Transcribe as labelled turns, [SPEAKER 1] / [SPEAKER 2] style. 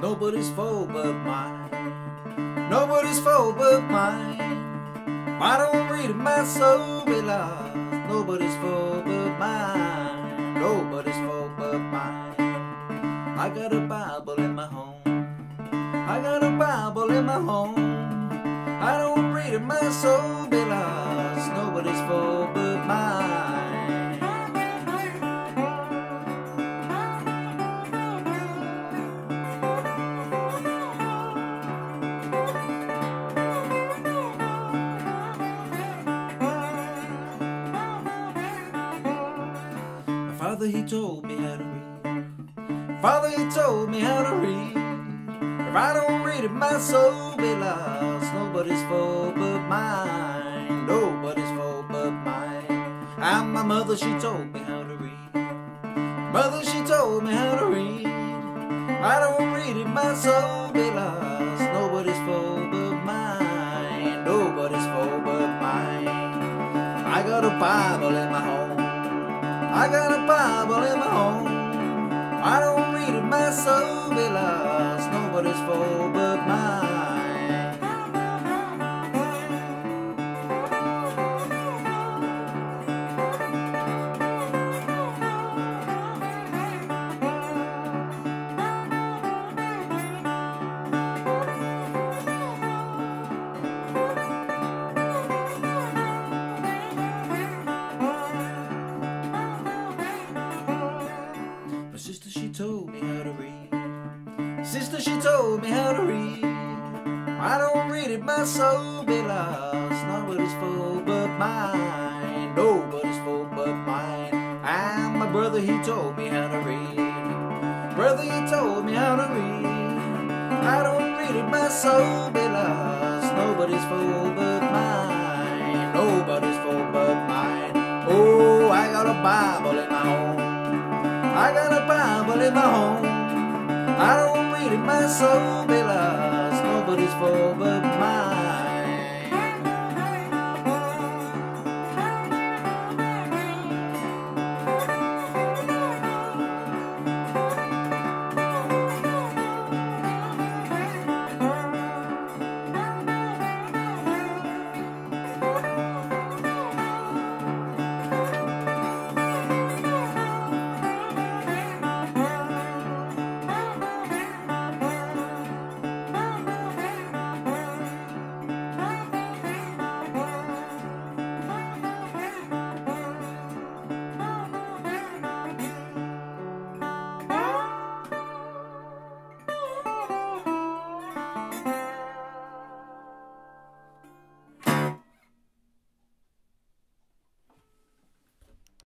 [SPEAKER 1] Nobody's fault but mine. Nobody's fault but mine. I don't read my soul be lost. Nobody's fault but mine. Nobody's fault but mine. I got a Bible in my home. I got a Bible in my home. I don't read my soul be lost. Nobody's fault but mine. Father, he told me how to read. Father, he told me how to read. If I don't read it, my soul be lost. Nobody's fault but mine. Nobody's fault but mine. And my mother, she told me how to read. Mother, she told me how to read. I don't read it, my soul be lost. Nobody's fault but mine. Nobody's fault but mine. I got a Bible in my home. I got a Bible in my home. I don't read it, my soul be Sister, she told me how to read. Sister, she told me how to read. I don't read it, my soul be lost. Nobody's fault but mine. Nobody's fault but mine. And my brother, he told me how to read. Brother, he told me how to read. I don't read it, my soul be lost. Nobody's fault but mine. Nobody's fault but mine. Oh, I got a Bible in my home. I got a Bible in my home. I don't read it, my soul be lost. Nobody's fault but